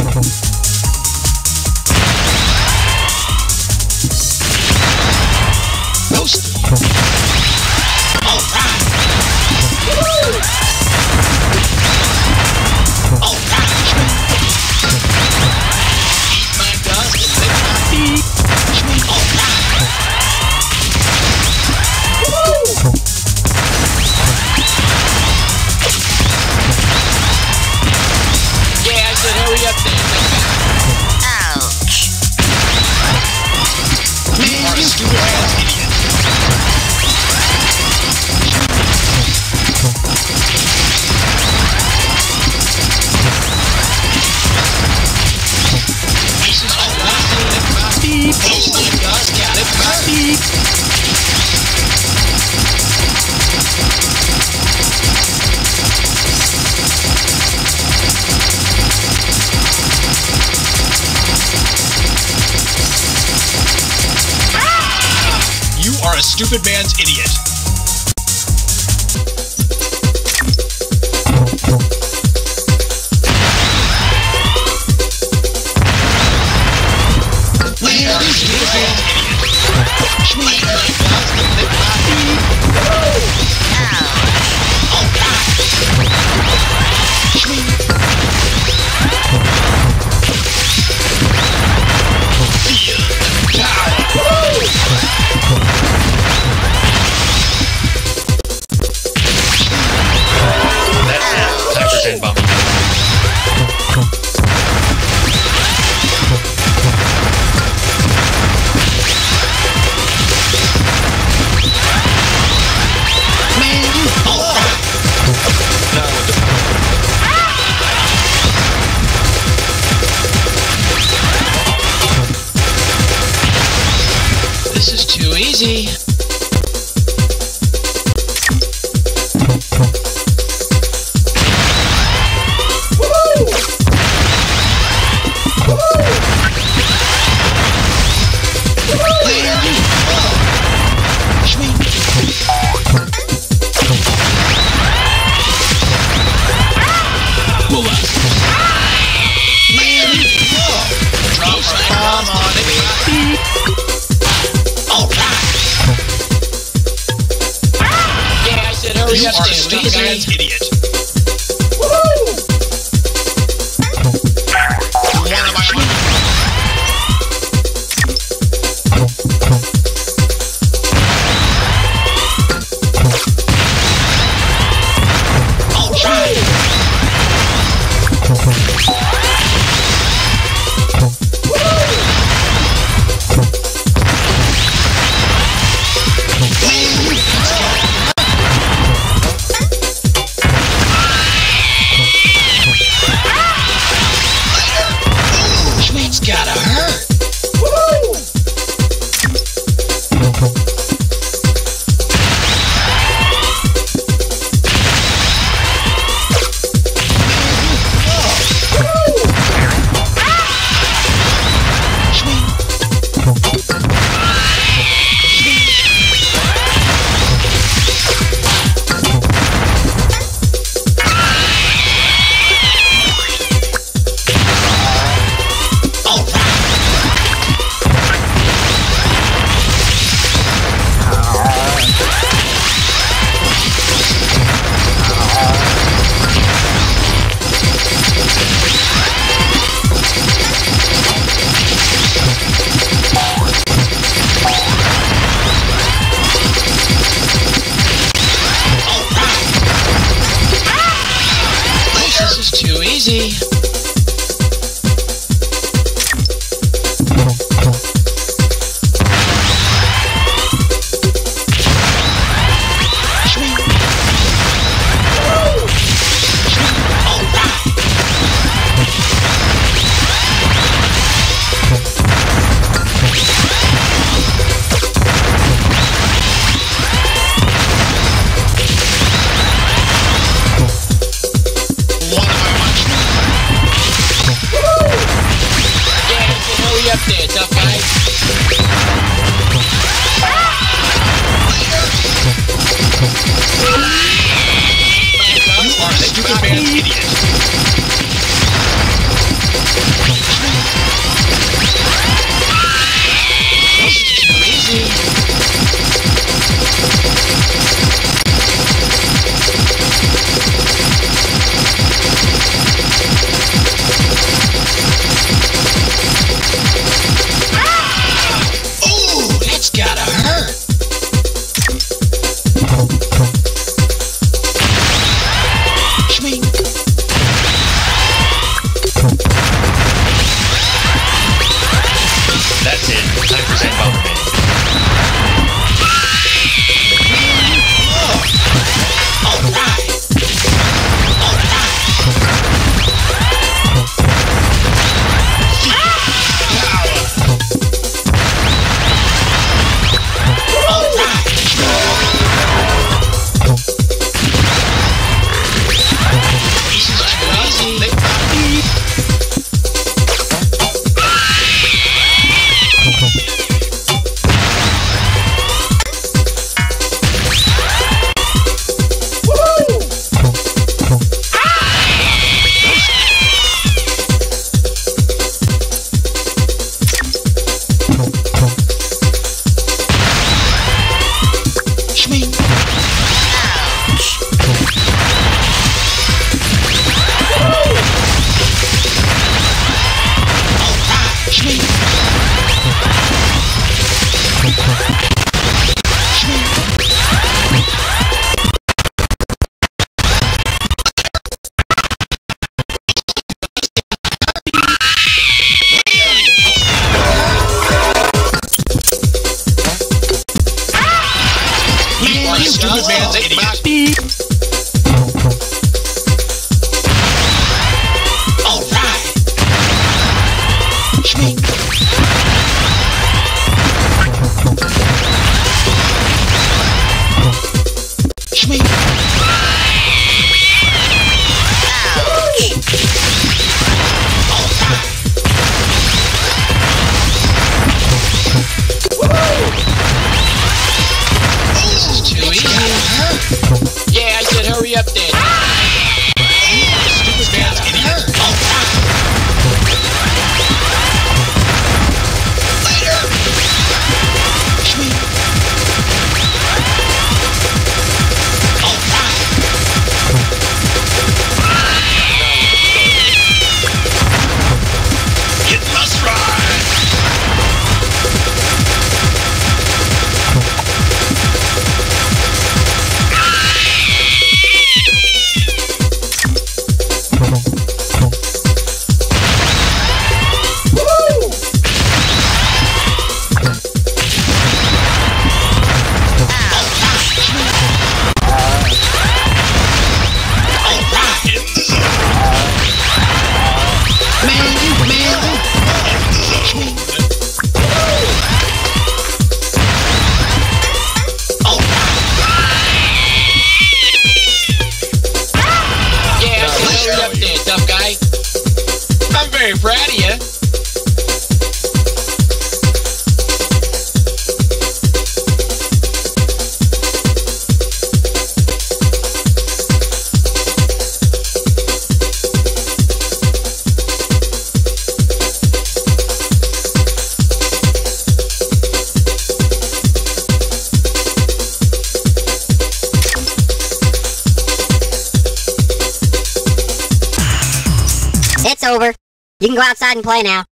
ん? are a stupid man's idiot. Luigi. Yeah. Yeah, I said hurry up then. I'm very proud of you. You can go outside and play now.